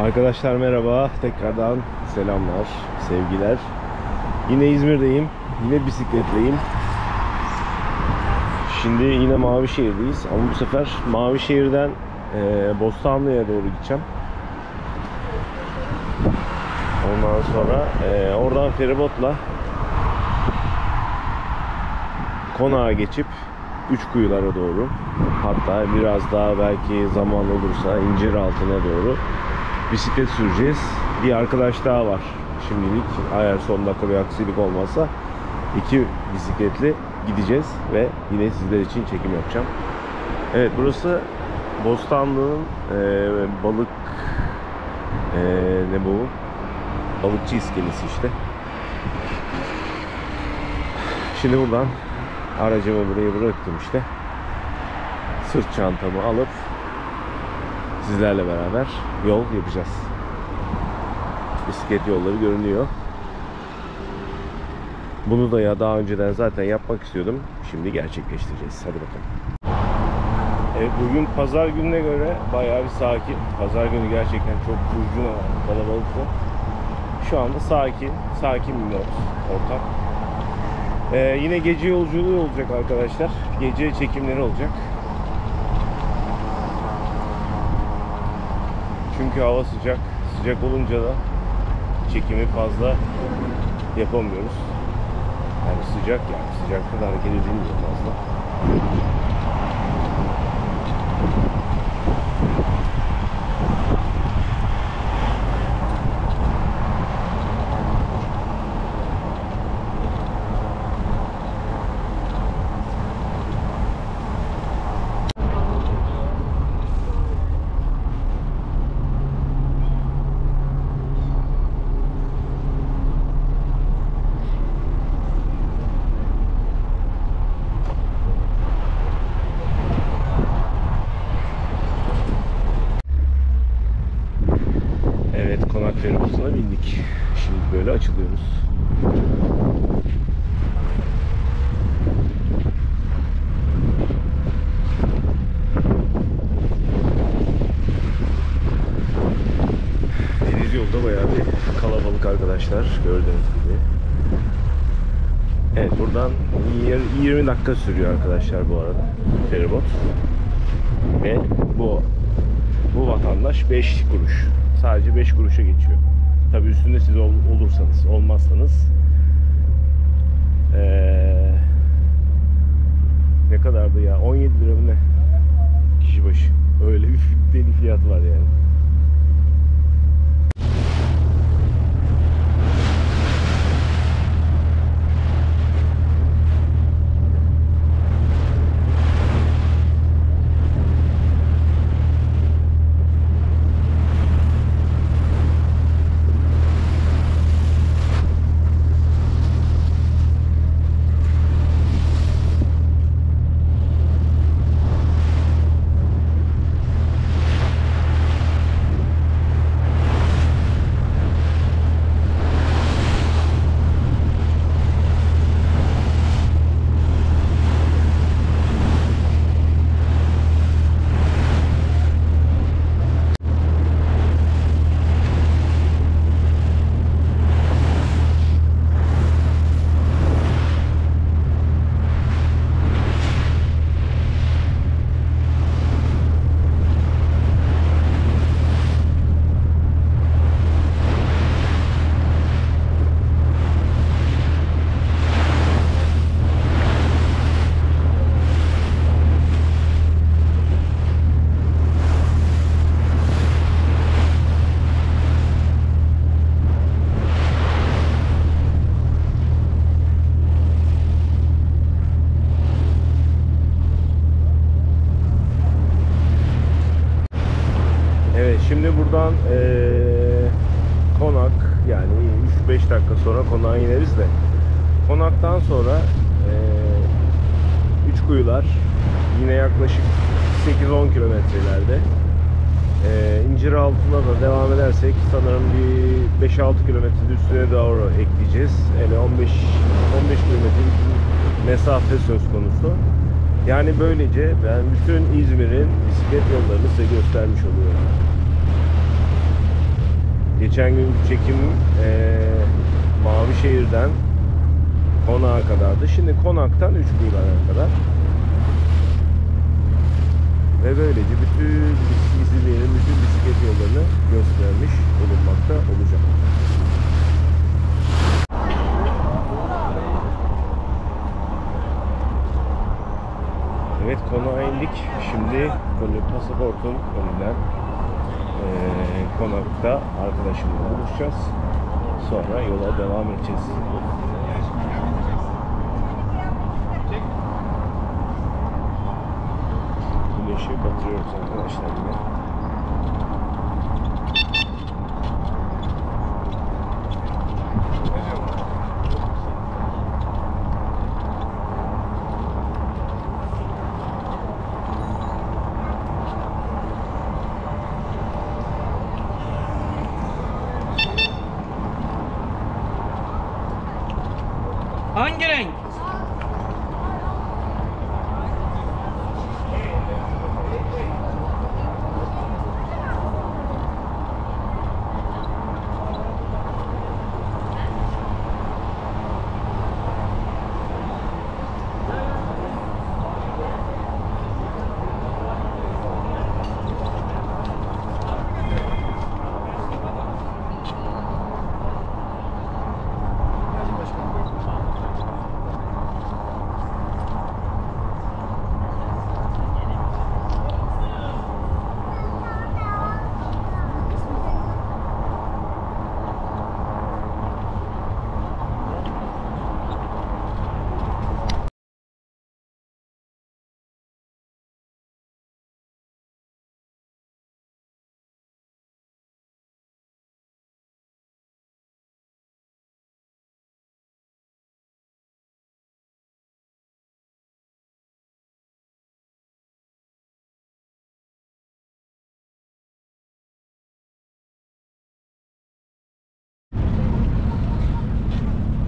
Arkadaşlar merhaba. Tekrardan selamlar, sevgiler. Yine İzmir'deyim. Yine bisikletleyim. Şimdi yine Mavişehir'deyiz. Ama bu sefer Mavişehir'den e, Bostanlı'ya doğru gideceğim. Ondan sonra e, oradan feribotla konağa geçip üç kuyulara doğru hatta biraz daha belki zaman olursa incir altına doğru bisiklet süreceğiz. Bir arkadaş daha var şimdilik. Eğer son dakika bir aksilik olmazsa iki bisikletli gideceğiz ve yine sizler için çekim yapacağım. Evet burası Bostanlı'nın e, balık e, ne bu? Balıkçı iskelesi işte. Şimdi buradan aracımı buraya bıraktım işte. Sırt çantamı alıp sizlerle beraber yol yapacağız. Bisiklet yolları görünüyor. Bunu da ya daha önceden zaten yapmak istiyordum. Şimdi gerçekleştireceğiz. Hadi bakalım. Evet bugün pazar gününe göre bayağı bir sakin. Pazar günü gerçekten çok curcuna kalabalıktı. Şu anda sakin, sakin bir mod ortam. Ee, yine gece yolculuğu olacak arkadaşlar. Gece çekimleri olacak. Çünkü hava sıcak. Sıcak olunca da çekimi fazla yapamıyoruz. Yani sıcak yani. Sıcakta da hareket edilmiyor fazla. Evet konak feribotuna bindik. Şimdi böyle açılıyoruz. Deniz yolda bayağı bir kalabalık arkadaşlar gördüğünüz gibi. Evet buradan yir- 20 dakika sürüyor arkadaşlar bu arada feribot. Ve bu bu vatandaş 5 kuruş. Sadece 5 kuruşa geçiyor. Tabi üstünde siz ol- olursanız, olmazsanız ee, ne kadardı ya? 17 lira mı ne? Kişi başı. Öyle bir deli fiyat var yani. Evet şimdi buradan eee, konak yani 3-5 dakika sonra konağa ineriz de konaktan sonra eee üç kuyular yine yaklaşık 8-10 kilometrelerde eee incir altına da devam edersek sanırım bir 5-6 kilometre üstüne doğru ekleyeceğiz. Ele 15 15 kilometrelik bir mesafe söz konusu. Yani böylece ben bütün İzmir'in bisiklet yollarını size göstermiş oluyorum. geçen günkü çekim eee Mavişehir'den Konak'a kadardı. Şimdi Konak'tan Üçkuyular'a kadar. Ve böylece bütün İzmir'in bütün bisiklet yollarını göstermiş bulunmakta olacak. Evet konağa indik. Şimdi böyle pasaportun önünden eee konakta arkadaşımla buluşacağız. Sonra yola devam edeceğiz. Güneşi batırıyoruz arkadaşlar yine. Hangi renk?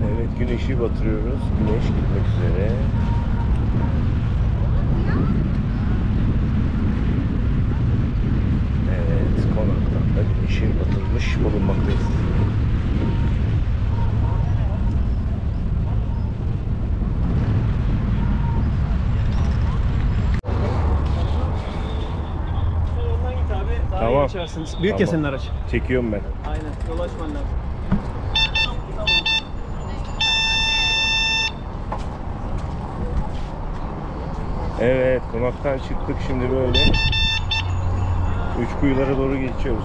Evet güneşi batırıyoruz. Güneş gitmek üzere. Evet konaktan da güneşi batırmış bulunmaktayız. Tamam. Büyük Tamam. senin araç. Çekiyorum ben. Aynen. Yol açman lazım. Evet konaktan çıktık şimdi böyle. Üç kuyulara doğru geçiyoruz.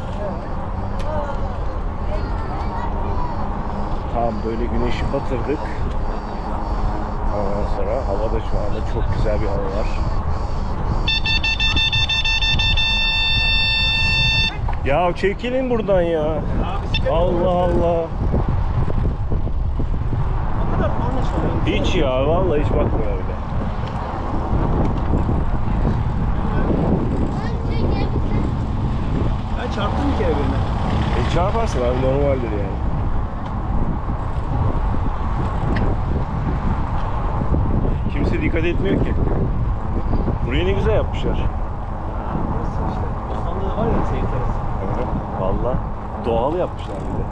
Tam böyle güneşi batırdık. Ondan sonra havada şu anda çok güzel bir hava var. Ya çekilin buradan ya. Allah Allah. Hiç ya vallahi hiç bakmıyor öyle. Ben çarptım bir kere birine. E çarparsın abi normaldir yani. Kimse dikkat etmiyor ki. Burayı ne güzel yapmışlar. Burası işte. Osmanlı'da var ya seyir terası. Valla doğal yapmışlar bir de.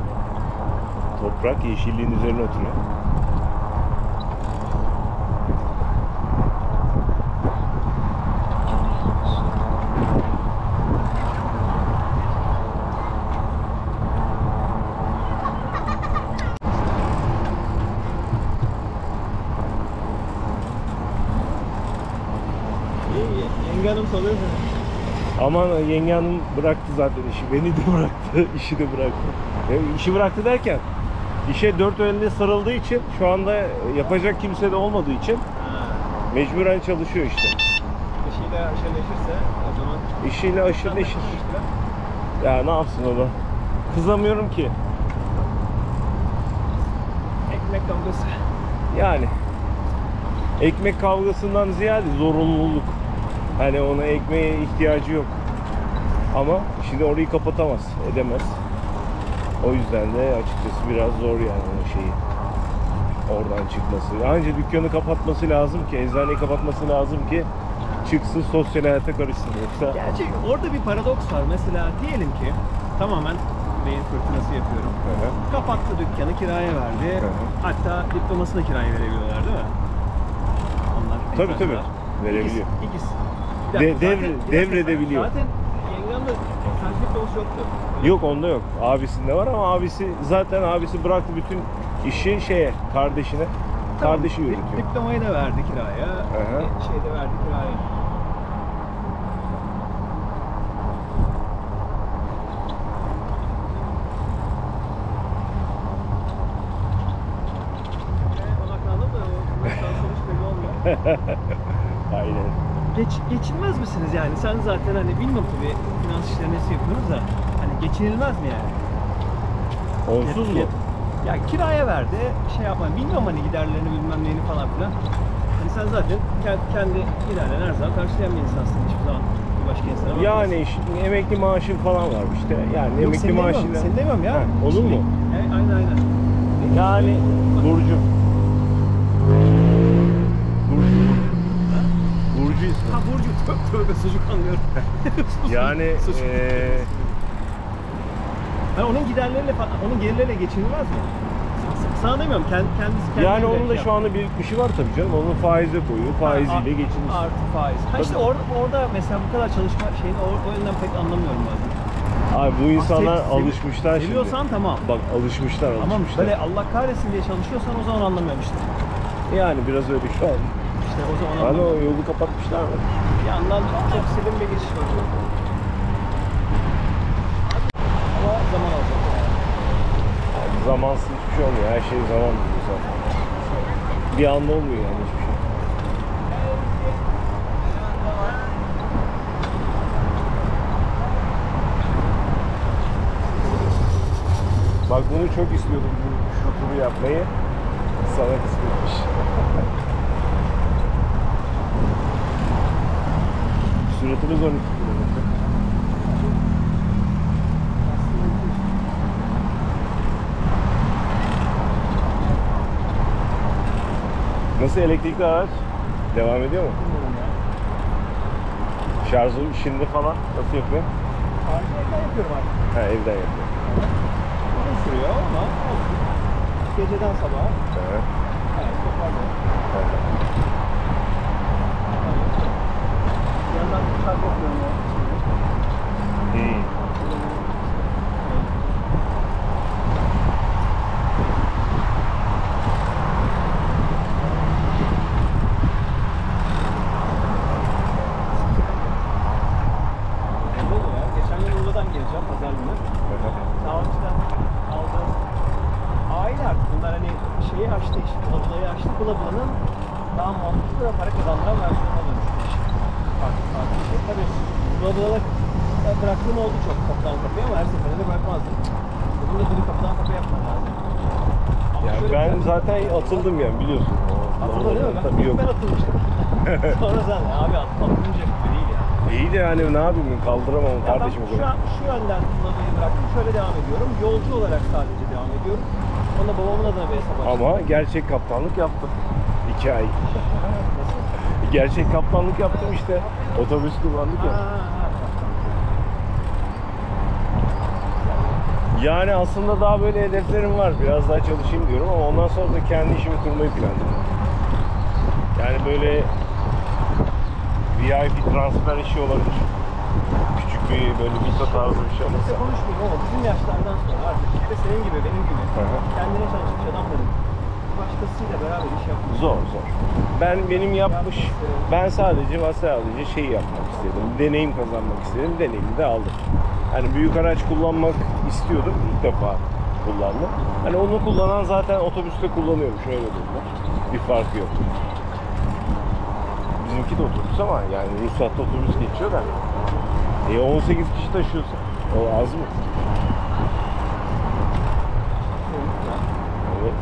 Toprak yeşilliğin üzerine oturuyor. İyi iyi. Yenge hanım salıyor seni. Aman yenge hanım bıraktı zaten işi. Beni de bıraktı, işi de bıraktı. Ya, işi bıraktı derken işe dört elle sarıldığı için şu anda yapacak kimse de olmadığı için mecburen çalışıyor işte. İşiyle aşırıleşirse o zaman İşiyle aşırı neşir. Ya ne yapsın o da? Kızamıyorum ki. Ekmek kavgası. Yani ekmek kavgasından ziyade zorunluluk. Hani ona ekmeğe ihtiyacı yok. Ama şimdi orayı kapatamaz, edemez. O yüzden de açıkçası biraz zor yani o şeyi. Oradan çıkması. Anca dükkanı kapatması lazım ki, eczaneyi kapatması lazım ki çıksın sosyal hayata karışsın. Yoksa Gerçi orada bir paradoks var. Mesela diyelim ki tamamen beyin fırtınası yapıyorum. Hı hı. Kapattı dükkanı kiraya verdi. Hı hı. Hatta diplomasını kiraya verebiliyorlar değil mi? Onlar. Tabii, tabii. Verebiliyor. İkisi. ikisi. De- Bir dakika, devre- zaten- devredebiliyor. Zaten yengemde sanki diploması yoktu. Yok onda yok. Abisinde var ama abisi zaten abisi bıraktı bütün işi şeye, kardeşine. Tamam, Kardeşi dip- yürütüyor. Diplomayı da verdi kiraya. hı. e, Şey de verdi kiraya. Odaklandım da o sonuç belli olmuyor. Geç, geçinmez misiniz yani? Sen zaten hani bilmiyorum tabii finans işlerini nasıl yapıyoruz da hani geçinilmez mi yani? Onsuz mu? Ya kiraya verdi, şey yapma. Bilmiyorum hani giderlerini bilmem neyini falan filan. Hani sen zaten kendi, kendi giderlerini her zaman karşılayan bir insansın hiçbir zaman bir başka insana. Yani şimdi emekli maaşın falan var işte. Yani Yok, emekli seni demiyorum, maaşıyla. Seni demiyorum ya. Ha, olur mu? E, aynen aynen. Yani. Burcu. Burcu ismi. Ha Burcu tövbe, sucuk anlıyorum. Yani Sucuk. eee Hani onun giderleriyle onun gelirleriyle geçinilmez mi? Sana demiyorum, kend, kendisi kendine yani onun da şey şu anda birikmişi var tabii canım. Onu faize koyuyor. Faiziyle geçinir. Artı faiz. Ha işte Tabii. orada, mesela bu kadar çalışma şeyini o, o yönden pek anlamıyorum bazen. Abi bu insanlar Sev- sev- alışmışlar şimdi. Seviyorsan tamam. Bak alışmışlar Ama alışmışlar. böyle Allah kahretsin diye çalışıyorsan o zaman anlamıyorum işte. Yani biraz öyle şu an. İşte o zaman o anlamıyorum. yolu kapatmışlar mı? Bir yandan çok selim bir geçiş var. Ama zaman alacak. Yani zamansız hiçbir şey olmuyor. Her şey zaman buluyor zaten. Bir anda olmuyor yani hiçbir şey. Bak bunu çok istiyordum bu şu turu yapmayı. Sana kısmetmiş. Süratimiz 12 kilometre. Nasıl elektrikli araç? Devam ediyor mu? Şarjı işinde falan nasıl yapıyor? Harcı evden yapıyorum artık. Ha evden yapıyor. Uzun sürüyor ama olsun. Geceden sabaha. Ha. Evet, toparlıyor. Bir yandan şarj yapıyorum ya. Hmm. Evde de ya. Geçen gün Urla'dan geleceğim pazar günü. Daha önceden aldığım aile artık bunlar hani şeyi açtı işte Kulabulayı açtı. Kulabulanın daha mantıklı para kazandıran versiyonuna dönüştü işte. Farklı farklı bir şey. Tabii Kulabula'da bıraktığım oldu çok kapıdan kapıya ama her seferinde de bırakmazdım. Bunu da direkt kapıdan kapıya yapmam lazım. Ama Yani şöyle ben bir- zaten atıldım yani biliyorsun. Hatırladın değil mi? Ben, Tabii yok. ben atılmıştım. Sonra sen abi at- gibi değil ya. İyi de yani ne yapayım kaldıramam Ya kardeşim o ben şu, kadar. an, şu yönden kullanmayı bıraktım. Şöyle devam ediyorum. Yolcu olarak sadece devam ediyorum. Onu da babamın adına bir hesap açtım. Ama gerçek kaptanlık yaptım. İki ay. Gerçek kaptanlık yaptım işte. Otobüs kullandık ya. Yani aslında daha böyle hedeflerim var. Biraz daha çalışayım diyorum ama ondan sonra da kendi işimi kurmayı planlıyorum. Yani böyle VIP transfer işi olabilir. Küçük bir böyle visa tarzı bir şey Kimse olursa. konuşmayayım ama bizim yaşlardan sonra artık işte senin gibi benim gibi Hı hı. kendine çalışmış adamların başkasıyla beraber iş yapması. Zor zor. Ben benim yapmış, ben sadece ve sadece şey yapmak istedim. Deneyim kazanmak istedim. Deneyimi de aldım. Hani büyük araç kullanmak istiyordum. İlk defa kullandım. Hani onu kullanan zaten otobüste kullanıyormuş. Öyle dediler. Bir farkı yok. Bizimki de otobüs ama yani ruhsatlı otobüs geçiyor da. E 18 kişi taşıyorsa o az mı? Evet.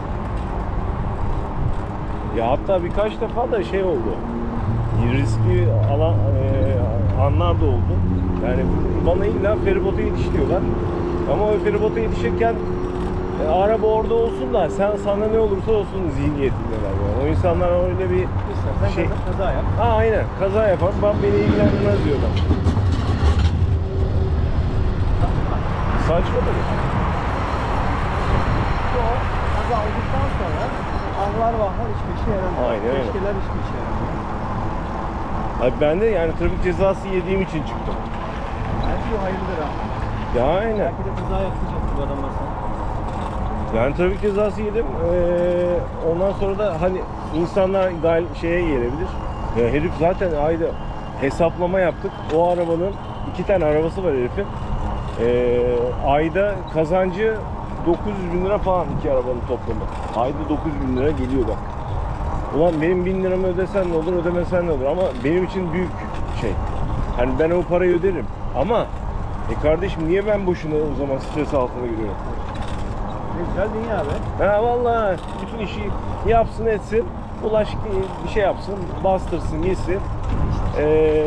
Ya hatta birkaç defa da şey oldu. Riskli alan e, anlar da oldu. Yani bana illa feribota yetiş diyorlar. Ama o feribota yetişirken e, araba orada olsun da sen sana ne olursa olsun zihniyetindeler yani. O insanlar öyle bir İstersen şey. kaza, kaza yap. Ha aynen kaza yapar ben beni ilgilendirmez diyorlar. Saçma tabii. gazı aldıktan sonra ahlar vahlar hiçbir işe yaramıyor. Aynen öyle. Keşkeler hiçbir işe yaramıyor. Abi ben de yani trafik cezası yediğim için çıktım. Belki bu hayırlıdır ha. Ya aynen. Belki de kaza yaptıracaktı bu adamlar sana. Yani trafik cezası yedim. Ee, ondan sonra da hani insanlar gal şeye gelebilir. Ya herif zaten ayda hesaplama yaptık. O arabanın iki tane arabası var herifin. Ee, ayda kazancı 900 bin lira falan iki arabanın toplamı. Ayda 900 bin lira geliyor bak. Ulan benim bin liramı ödesen ne olur ödemesen ne olur ama benim için büyük şey. Hani ben o parayı öderim ama e kardeşim niye ben boşuna o zaman stres altına giriyorum? Güzel dünya be. Ha vallahi bütün işi yapsın etsin. Ulaş bir şey yapsın, bastırsın, yesin. Ee,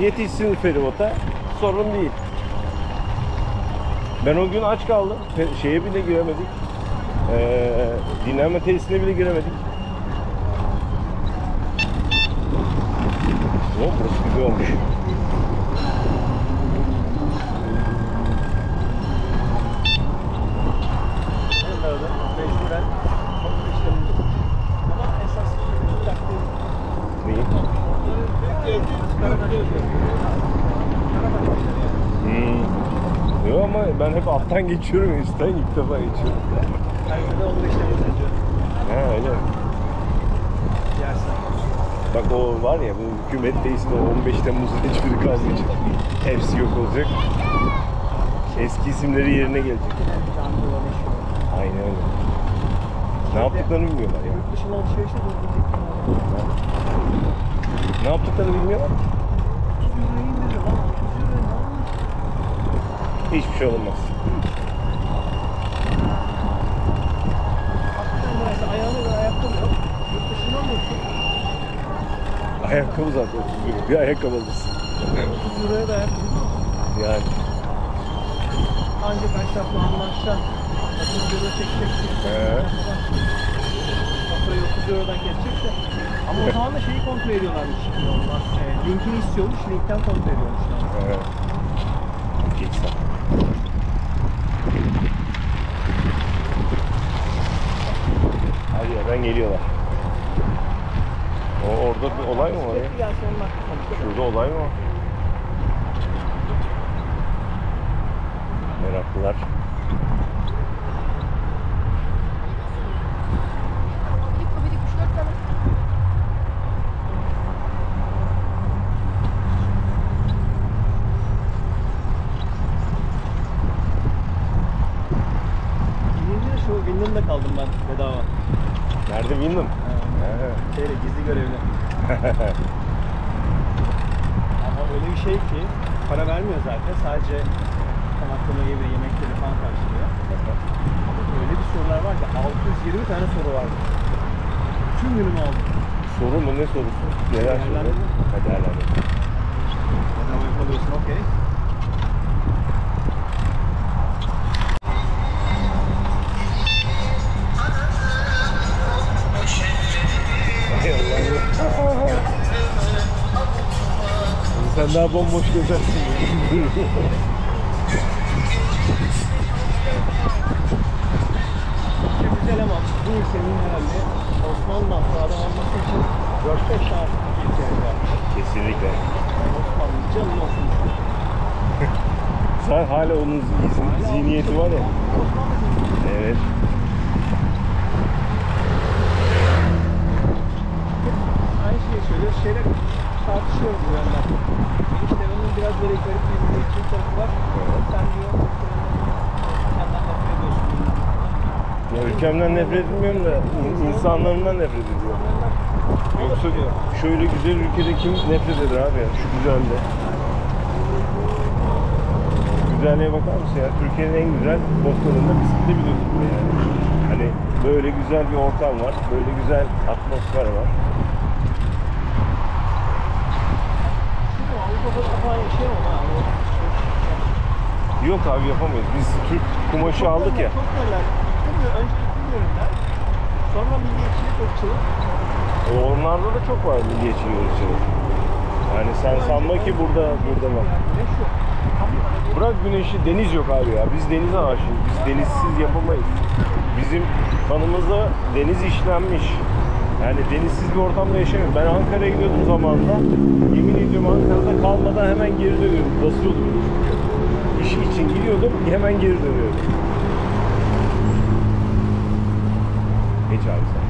yetişsin feribota. Sorun değil. Ben o gün aç kaldım. Şeye bile giremedik. Ee, dinlenme tesisine bile giremedik. Oh, burası güzel olmuş. Benim de öyle. Mecburen çok işlerim. Ama esas taktiği Neyi? Karabaş Hmm. Yok ama ben hep alttan geçiyorum, üstten ilk defa geçiyorum. Herkese olur işlerimiz ediyor. Ha öyle. Yersen. Bak o var ya bu hükümet değilsin o 15 Temmuz'un hiçbiri kalmayacak. Hepsi yok olacak. Eski isimleri yerine gelecek. Aynen öyle. Ne yaptıklarını bilmiyorlar ya. Yurt dışına alışverişe. Ne yaptıklarını bilmiyorlar. Hiçbir şey olmaz. Ayakkabı zaten 30 lira. Bir ayakkabı alırsın. 30 liraya da ayakkabı. Yani. Ancak aşağıda anlaşacaksın. 30 lira çekeceksin. He. Faturayı 30 liradan kesecekse. Ama o zaman da şeyi kontrol ediyorlarmış. Olmaz. E, linkini istiyormuş, linkten kontrol ediyormuşlar. Evet. Geç Her yerden geliyorlar. O orada bir olay mı var ya? Şurada olay mı var? Meraklılar. Dedik komedik 3-4 tane. Birinci de şu Windham'da kaldım ben bedava. Nerede Windham? He. Şeyle gizli görevli. Ama öyle bir şey ki para vermiyor zaten. Sadece konaklamayı ve yemekleri falan karşılıyor. Ama öyle bir sorular var ki 620 tane soru var. Tüm günümü aldım. Soru mu ne sorusu? Neler soru? Allah ya. Sen daha bomboş gezersin güzel ama bu ülkenin herhalde sonra adam olması için 4-5 tane. Kesinlikle. Osmanlı canını olsun. Sen hala onun zihni- zihniyeti var ya. Evet. Aynı şeyi söylüyoruz. Şeyler tartışıyoruz bu yönden. İşte onun biraz böyle garip bir milliyetçi tarafı var. Sen diyor senden nefret ediyorsun. Ya ülkemden nefret etmiyorum da in- insanlarından nefret ediyorum. Yoksa şöyle güzel ülkede kim nefret eder abi ya? Şu güzelde. Güzelliğe bakar mısın ya? Türkiye'nin en güzel noktalarında bisiklete biniyorsun buraya yani. Hani böyle güzel bir ortam var. Böyle güzel atmosfer var. Yok abi yapamayız. Biz Türk kumaşı aldık ya. Çok derler. Bilmiyorum, önce iklim ürünler. Sonra milliyetçilik ırkçılık. E, Onlarda da çok var milliyetçi ırkçılık. Yani sen sanma ki burada burada var. Bırak güneşi, deniz yok abi ya. Biz denize aşığız. Biz denizsiz yapamayız. bizim kanımıza deniz işlenmiş. Yani denizsiz bir ortamda yaşamıyorum. Ben Ankara'ya gidiyordum zamanında. Yemin ediyorum Ankara'da kalmadan hemen geri dönüyordum. Basıyordum. İş için gidiyordum, hemen geri dönüyordum. Geç abi sen.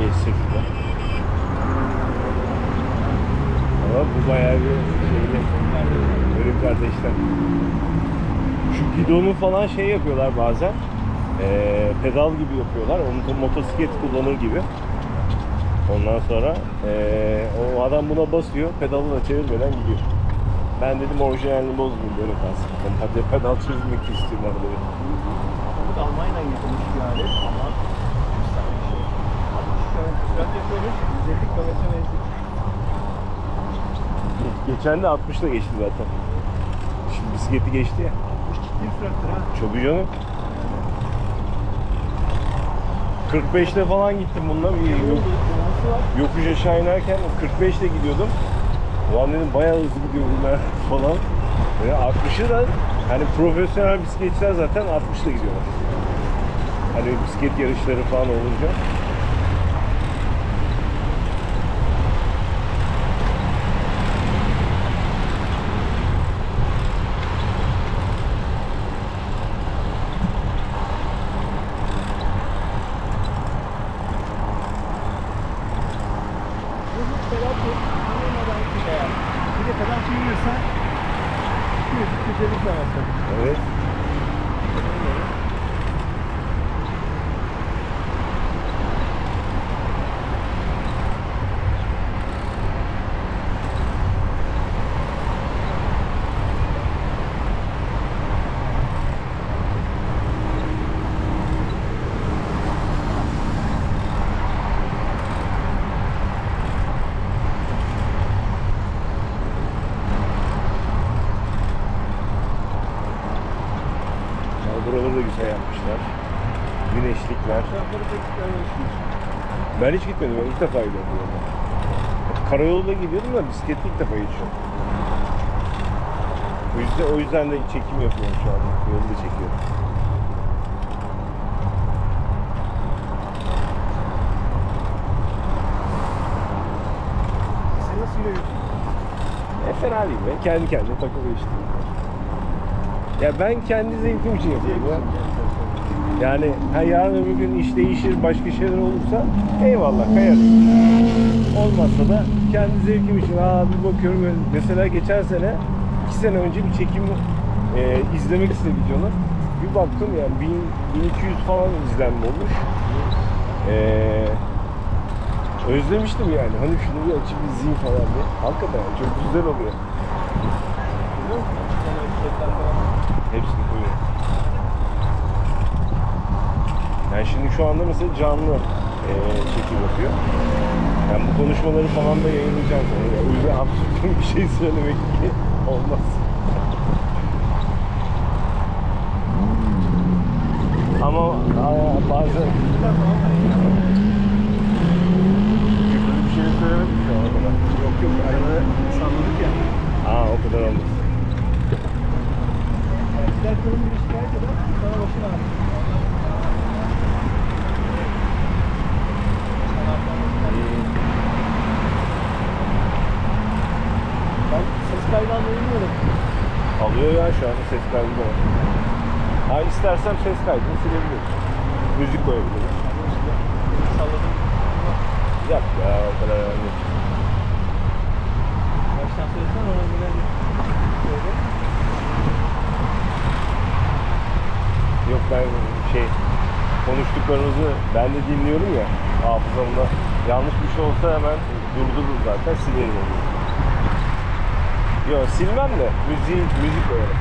Geçsin şurada. Ama bu bayağı bir şeyli. Bölüm kardeşler. Şu gidonu falan şey yapıyorlar bazen. Ee, pedal gibi yapıyorlar. Onu motosiklet kullanır gibi. Ondan sonra ee, o adam buna basıyor. Pedalı da çevirmeden gidiyor. Ben dedim orijinalini bozmayayım böyle kalsın. Ben hadi pedal çözmek istiyorum arada. Bu da Almanya'dan yapılmış bir alet ama efsane bir şey. 60 kilometre sürat yapıyoruz. 150 kilometre menzil. Geçen de 60'la geçti zaten. Şimdi bisikleti geçti ya. 60 ciddi bir sürattır ha. Çok iyi canım. 45'te falan gittim bununla. Bir yok, yokuş aşağı inerken 45'te gidiyordum. Ulan dedim bayağı hızlı gidiyor bunlar falan. Ve 60'ı da hani profesyonel bisikletçiler zaten 60'la gidiyorlar. Hani bisiklet yarışları falan olunca. Bu hiç pedal çevirmeden şey yani. Bir de pedal çeviriyorsan 200 250 kilometre. Evet. Ya buraları da güzel yapmışlar. Güneşlikler. Tarafları pek görmemişsiniz. Ben hiç gitmedim. Ben ilk defa gidiyorum. Karayolda gidiyordum da bisikletle ilk defa geçiyorum. O yüzden, o yüzden de çekim yapıyorum şu an. Yolda çekiyorum. Sen nasıl yürüyorsun? E fena değil be. Kendi kendine takılıyor işte. Ya ben kendi zevkim için yapıyorum ya. Yani ha yarın öbür gün iş değişir, başka şeyler olursa eyvallah kayarım. Olmazsa da kendi zevkim için aa bir bakıyorum mesela geçen sene iki sene önce bir çekim e, izlemek istedim videonu. Bir baktım yani 1000, 1200 falan izlenme olmuş. E, özlemiştim yani. Hani şunu bir açıp izleyeyim falan diye. Hakikaten yani çok güzel oluyor. Hepsini koyuyor. Yani şimdi şu anda mesela canlı eee çekim yapıyor. Ben bu konuşmaları falan da yayınlayacağım sonra. Yani o yüzden absürt bir şey söylemek ki olmaz. Ama aa, bazen küfürlü bir şey. Yok yok arada salladık ya. Aa o kadar olmaz. Gider kolum bir şikayet eder. Sana başına ağrır. Almayı bilmiyorum. Alıyor ya şu anda ses kaydı da var. Ha istersem ses kaydını silebilirim. Müzik koyabilirim. Salladım. Yap ya o kadar önemli. Baştan söylesen ona göre söyle. Yok ben şey konuştuklarınızı ben de dinliyorum ya hafızamda yanlış bir şey olsa hemen durdurur zaten silerim onu. Yok silmem de müziği, müzik koyarım.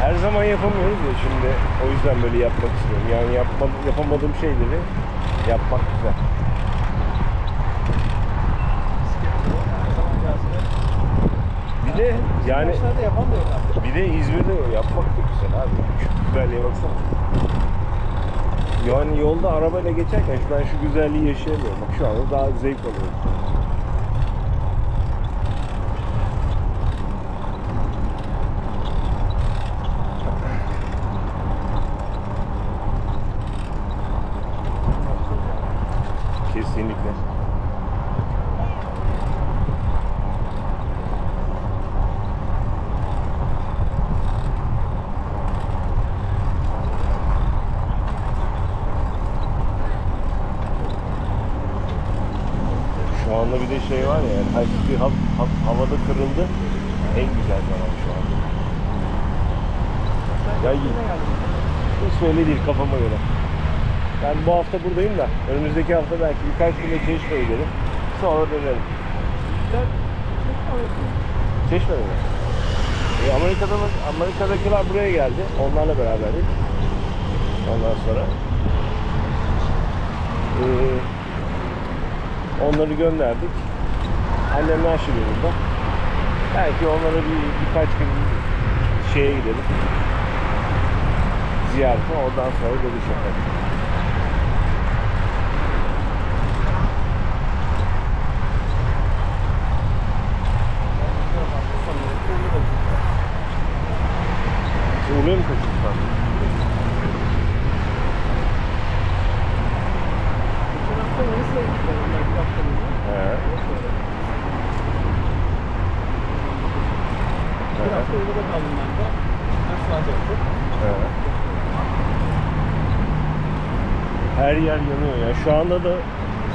Her zaman yapamıyoruz ya şimdi o yüzden böyle yapmak istiyorum. Yani yapma, yapamadığım şeyleri Yapmak güzel. Her zaman cazibet. Bir de yani Başlarda yapamıyor artık. bir de İzmir'de yapmak da güzel abi. Şu güzelliğe baksana. Yani yolda arabayla geçerken ben şu güzelliği yaşayamıyorum. Bak şu anda daha zevk alıyorum. Kesinlikle. Şu anda bir de şey var ya, yani hafif bir hav- hav- havada kırıldı. En güzel zaman şu anda. Ya hiç öyle değil kafama göre. Ben bu hafta buradayım da önümüzdeki hafta belki birkaç güne Çeşme'ye gidelim. Sonra dönerim. Çeşme'de mi? E, Amerika'da Amerika'dakiler buraya geldi. Onlarla beraberdik. Ondan sonra e, onları gönderdik. Annemler şimdi burada. Belki onlara bir birkaç gün şeye gidelim. Ziyarete oradan sonra dönüş yaparız. Uğurluyor mu kaçırsan? Geçen hafta Manisa'ya gittim. Onlar bir hafta önce. He. Bir hafta Urla'da kaldım ben de. Ders saat yaptık. He. Her yer yanıyor ya. Şu anda da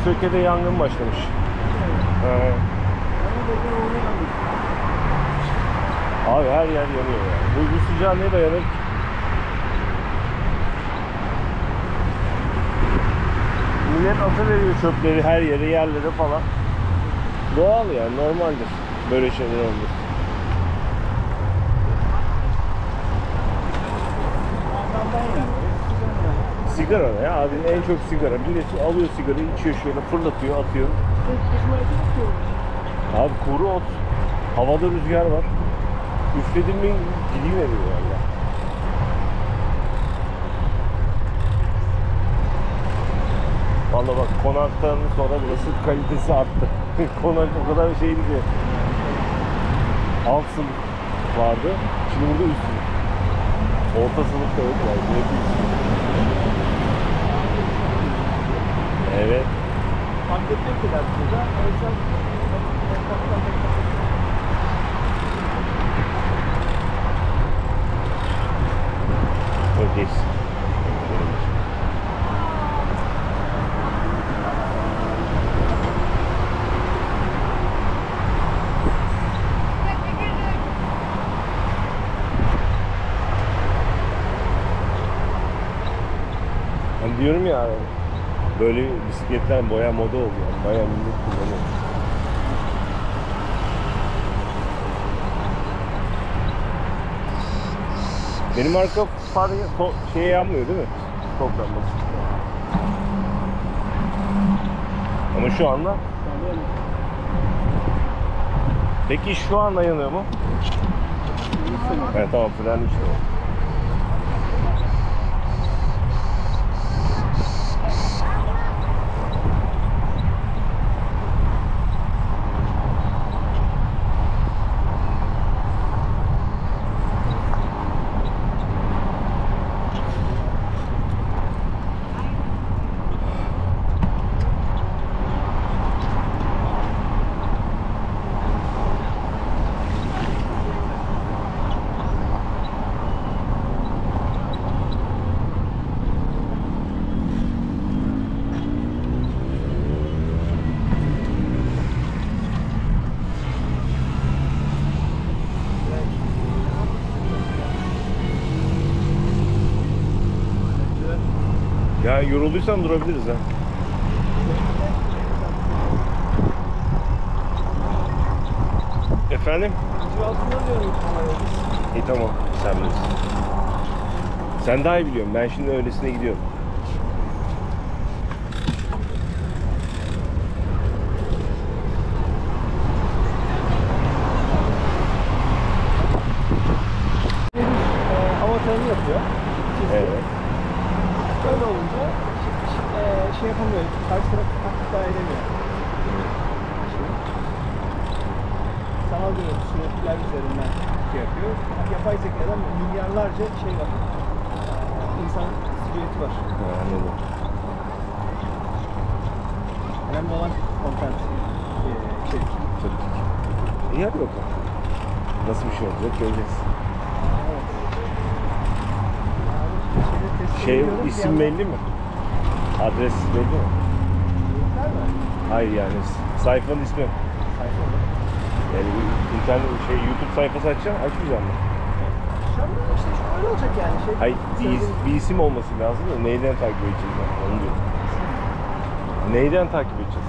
Söke'de yangın başlamış. Geldik. Abi her yer yanıyor ya. Bu, bu sıcağa ne dayanır ki? Millet atıveriyor çöpleri her yere, yerlere falan. Doğal yani, normaldir. Böyle şeyler. Arkamdan geldi. Sigara ya? Abi en çok sigara. Millet alıyor sigarayı, içiyor şöyle, fırlatıyor, atıyor. Abi kuru ot. Havada rüzgar var. Üfledim mi gideyim ediyor valla. Valla bak konaktan sonra burası kalitesi arttı. Konak o kadar şeydi ki. Alt sınıf vardı. Şimdi burada üst sınıf. Orta sınıfta yok yani. Hep üst sınıf. Evet. Burada. Öyleyiz. Hani diyorum ya böyle bisikletler boya moda oldu yani. Bayağı millet kullanıyor. Benim arka far so- şey yanmıyor değil mi? Stoplanması. Ama şu anda Peki şu anda yanıyor mu? Evet tamam fren işte o. yorulduysam durabiliriz ha. Efendim? İyi tamam sen bilirsin. Sen daha iyi biliyorsun. Ben şimdi öylesine gidiyorum. Ee, Amatörünü yapıyor. Evet öyle olunca şey, şey, yapamıyor. Karşı taraf taklit daha edemiyor. Sanal görüntüler üzerinden şey yapıyor. Yapay zekada milyarlarca şey var. Ee, İnsan silüeti var. Ha, anladım. Önemli olan content ee, içerik. Tabii ki. İyi hadi bakalım. Nasıl bir şey olacak göreceğiz. Şey isim belli mi? Adres belli mi? Hayır yani sayfanın ismi. Yani bir internet şey YouTube sayfası açacağım, açmayacağım mı? Şu anda işte şu öyle olacak yani. Şey, Hayır bir, is- bir isim olması lazım da neyden takip edeceğiz ben onu diyorum. Neyden takip edeceğiz?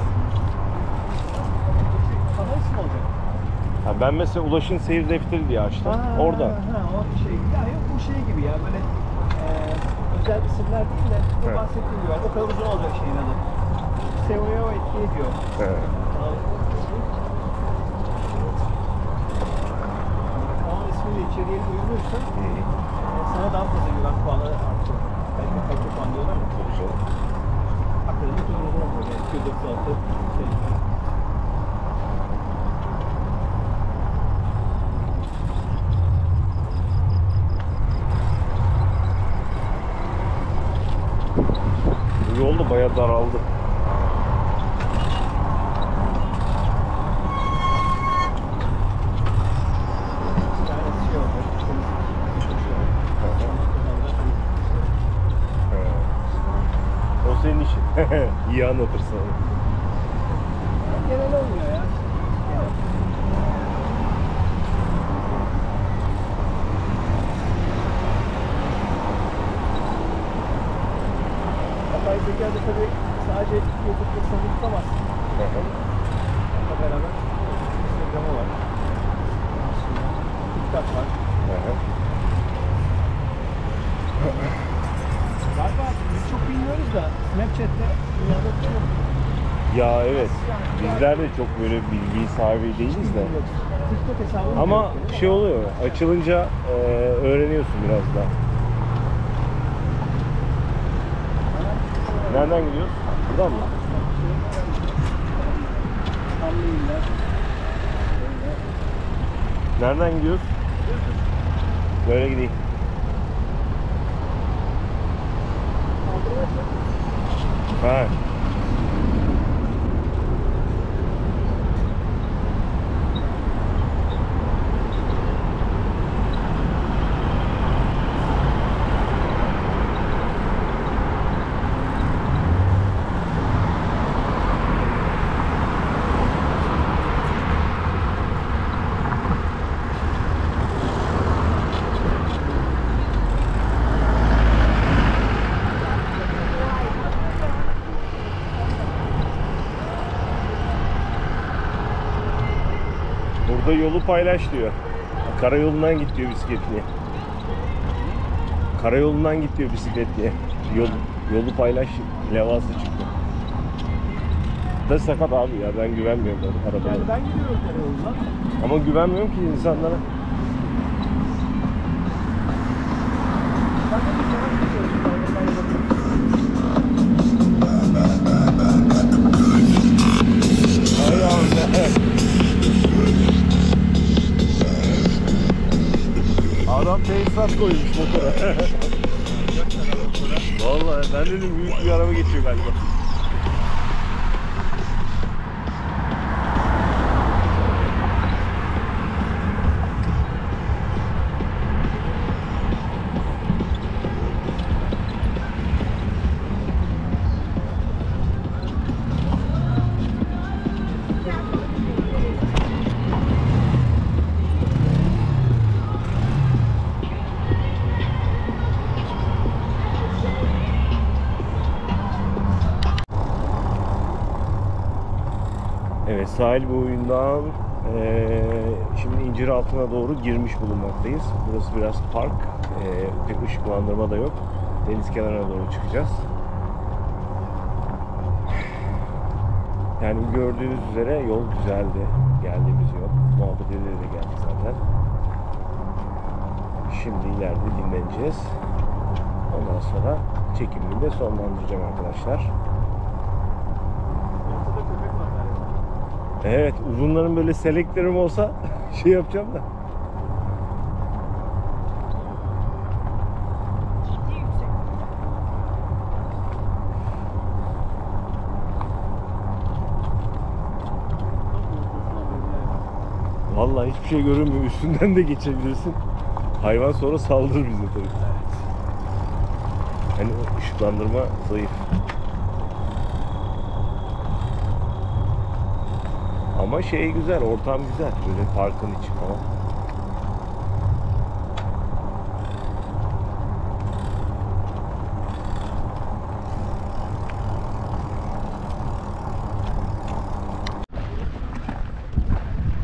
Sana isim olacak. Ha, ben mesela Ulaş'ın seyir defteri diye açtım. Ha, Oradan. Ha, o şey. Ya yok bu şey gibi ya böyle özel isimler değil de bu Evet. bahsettiğim gibi o kadar uzun olacak şeyin adı. SEO'ya o etki ediyor. İsmi. Kanal ismiyle içeriğe uyumluysa Hı. e, sana daha fazla güven puanı artıyor. Belki kalite puan diyorlar mı? Akademik uzun olmuyor yani 296 şey. Bu yol da bayağı daraldı. Bir tanesi şey olacak. temizlik, şey olacak. Hı hı. Kanalda temizlik. He. O senin işin. İyi anlatırsın. Genel olmuyor ya. Genel. Yapay zekada tabii sadece YouTube'da sınırlı tutamazsın. Hı hı. Onunla beraber Instagram'ı var. Aslında TikTok var. Hı hı. Galiba biz çok bilmiyoruz da Snapchat'te dünyada çok Ya evet. Bizler de çok böyle bilgi sahibi değiliz de. Ama şey oluyor. Açılınca e, öğreniyorsun biraz daha. Nereden gidiyoruz? Buradan mı? Nereden gidiyoruz? Böyle gideyim. Ha. Burada yolu paylaş diyor. Karayolundan git diyor bisikletliye. Karayolundan git diyor bisikletliye. Yol, yolu paylaş levhası çıktı. Da sakat abi ya ben güvenmiyorum arabalara. Yani ben gidiyorum karayolundan. Ama güvenmiyorum ki insanlara. Dedim büyük bir araba geçiyor galiba. Sahil boyundan eee, şimdi incir altına doğru girmiş bulunmaktayız. Burası biraz park. Eee, pek ışıklandırma da yok. Deniz kenarına doğru çıkacağız. Yani gördüğünüz üzere yol güzeldi. Geldiğimiz yol. Muhabbet de geldik zaten. Şimdi ileride dinleneceğiz. Ondan sonra çekimimi de sonlandıracağım arkadaşlar. Ortada köpek var galiba. Evet uzunların böyle seleklerim olsa şey yapacağım da. Vallahi hiçbir şey görünmüyor. Üstünden de geçebilirsin. Hayvan sonra saldırır bize tabii. Hani ışıklandırma zayıf. Ama şey güzel, ortam güzel. Böyle parkın içi falan.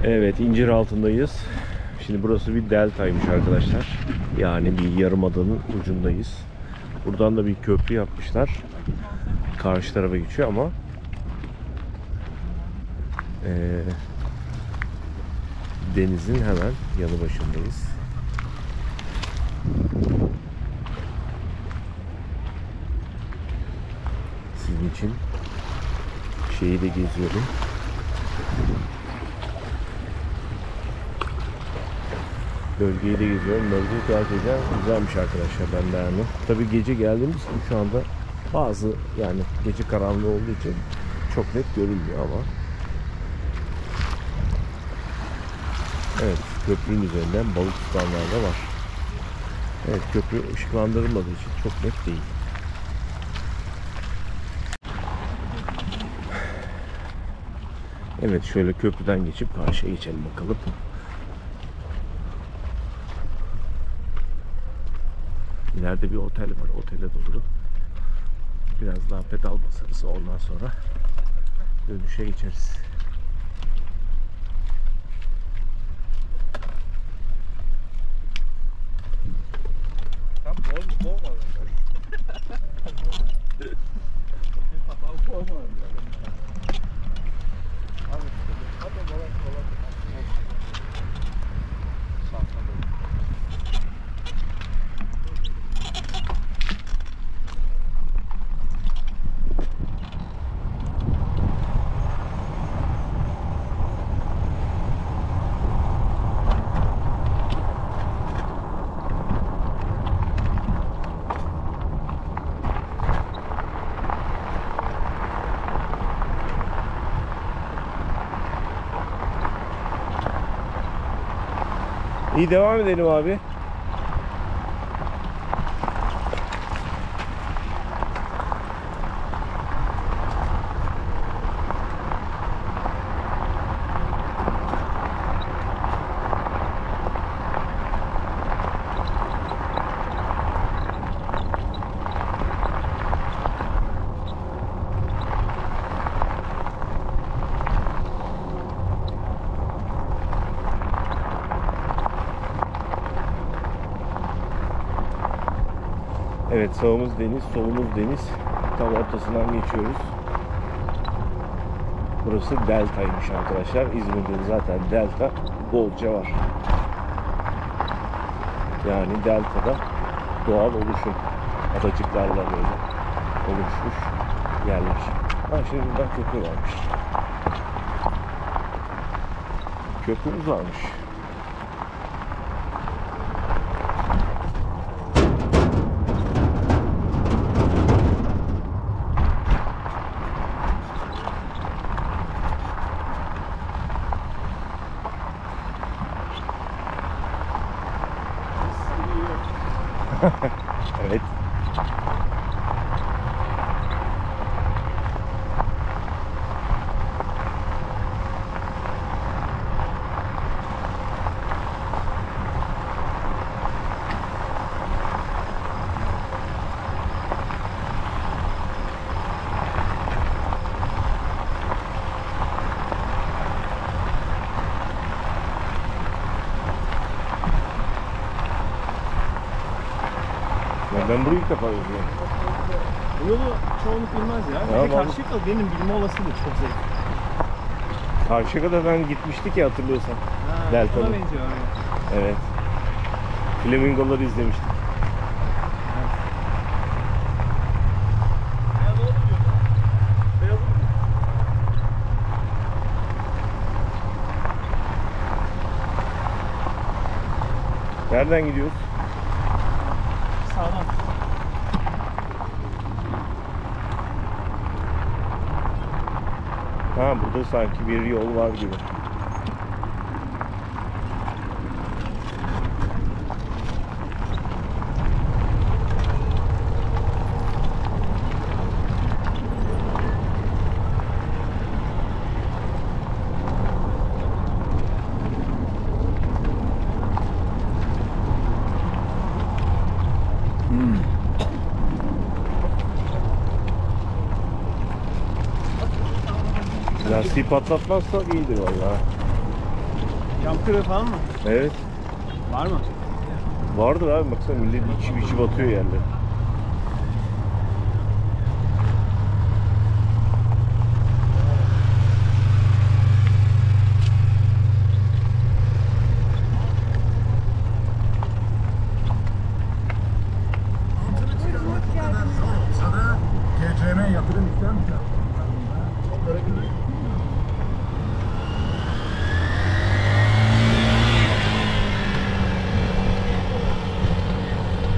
Evet, incir altındayız. Şimdi burası bir deltaymış arkadaşlar. Yani bir yarımadanın ucundayız. Buradan da bir köprü yapmışlar. Karşı tarafa geçiyor ama eee, denizin hemen yanı başındayız. Sizin için şeyi de geziyorum. Bölgeyi de geziyorum. Bölgeyi gerçekten güzelmiş arkadaşlar. Ben beğendim. Tabii gece geldiğimiz için şu anda bazı yani gece karanlığı olduğu için çok net görülmüyor ama. Evet köprünün üzerinden balık tutanlar da var. Evet köprü ışıklandırılmadığı için çok net değil. Evet şöyle köprüden geçip karşıya geçelim bakalım. İleride bir otel var. Otele doğru. Biraz daha pedal basarız. Ondan sonra dönüşe geçeriz. Tam bol bol mu Kapağı bol mu Abi, hadi balık balık. Salçalı. İyi devam edelim abi. Sağımız deniz, solumuz deniz. Tam ortasından geçiyoruz. Burası deltaymış arkadaşlar. İzmir'de zaten delta bolca var. Yani deltada doğal oluşum. Adacıklarla böyle oluşmuş yerler. Ha şimdi burada köprü varmış. Köprümüz varmış. Ben bunu ilk defa izliyorum. Bu yolu çoğunluk bilmez ya. ya ben... Karşıyaka benim bilme olasılığı çok zevkli. Karşıyaka'dan gitmiştik ya hatırlıyorsan. Ha, Delta'da. benziyor abi. Evet. Flamingoları izlemiştik. Nereden gidiyoruz? Sanki bir yol var gibi. Lastiği patlatmazsa iyidir vallahi. Cam kırığı falan mı? Evet. Var mı? Vardır abi baksana millet içi içi batıyor yerlere. Sana GCM yatırım ister misin?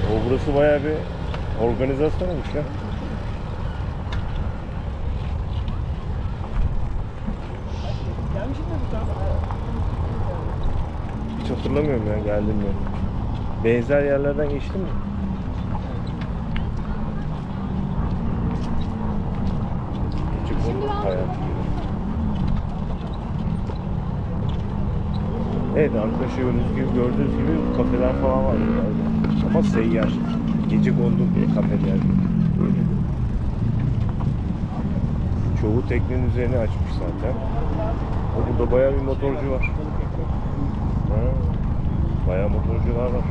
O burası bayağı bir organizasyon olmuş ya. Hiç hatırlamıyorum ya geldim mi? Benzer yerlerden geçtim mi? Küçük hayat. Evet arkadaşlar gördüğünüz gibi, gördüğünüz gibi kafeler falan var burada. Ama seyyar. Gece diye kafeler. Çoğu teknenin üzerine açmış zaten. O burada bayağı bir motorcu var. Ha, bayağı motorcular var.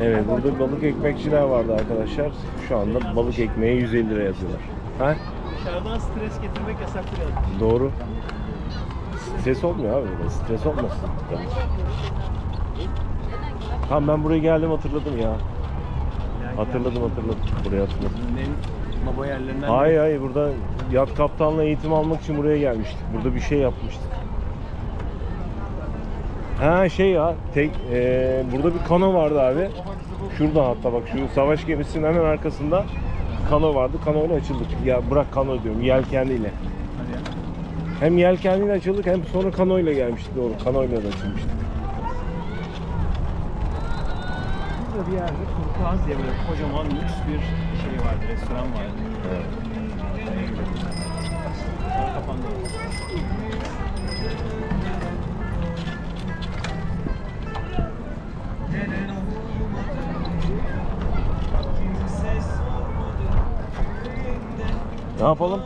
Evet burada balık ekmekçiler vardı arkadaşlar. Şu anda balık ekmeğe 150 lira yazıyorlar. Ha? Dışarıdan stres getirmek yasaktır yani. Doğru. Stres olmuyor abi burada. Stres olmasın. Yani. Tamam ben buraya geldim hatırladım ya. Hatırladım hatırladım. Buraya hatırladım. Baba yerlerinden Hayır hayır burada yat kaptanla eğitim almak için buraya gelmiştik. Burada bir şey yapmıştık. Ha şey ya, tek, e, burada bir kano vardı abi. Şurada hatta bak şu savaş gemisinin hemen arkasında kano vardı. Kano ile açıldık. Ya bırak kano diyorum, yelkenliyle. Hem yelkenliyle açıldık hem sonra kano ile gelmiştik doğru. Kano ile de açılmıştık. Burada bir yerde Turkuaz diye böyle kocaman lüks bir şey vardı, restoran vardı. Evet. Ne yapalım?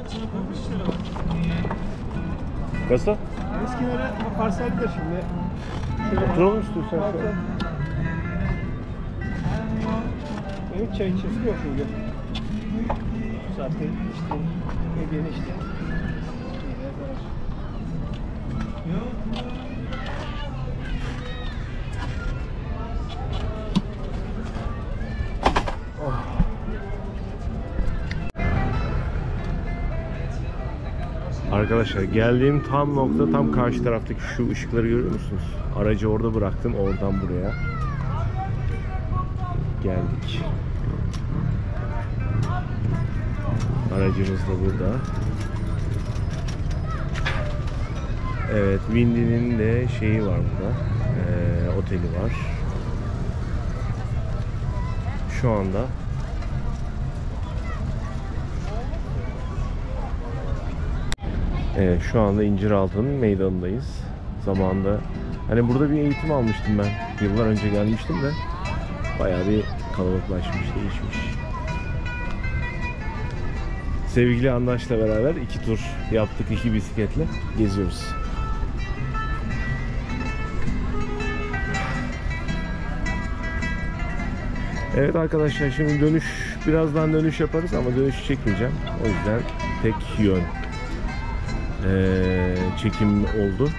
Kenarı ama parsellidir şimdi. Şöyle Oturalım istiyorsan. Şöyle. Benim çay içesi yok şimdi. Bu saatte işte hediyeni işte. Arkadaşlar geldiğim tam nokta tam karşı taraftaki şu ışıkları görüyor musunuz? Aracı orada bıraktım oradan buraya. Geldik. Aracımız da burada. Evet, Windy'nin de şeyi var burada. Ee, oteli var. Şu anda Evet şu anda İnciraltı'nın meydanındayız. Zamanında hani burada bir eğitim almıştım ben. Yıllar önce gelmiştim de bayağı bir kalabalıklaşmış, değişmiş. Sevgili Andaş'la beraber iki tur yaptık iki bisikletle geziyoruz. Evet arkadaşlar şimdi dönüş birazdan dönüş yaparız ama dönüş çekmeyeceğim. O yüzden tek yön eee, çekim oldu.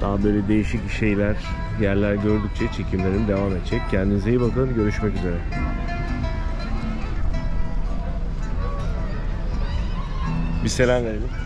Daha böyle değişik şeyler, yerler gördükçe çekimlerim devam edecek. Kendinize iyi bakın. Görüşmek üzere. Bir selam verelim.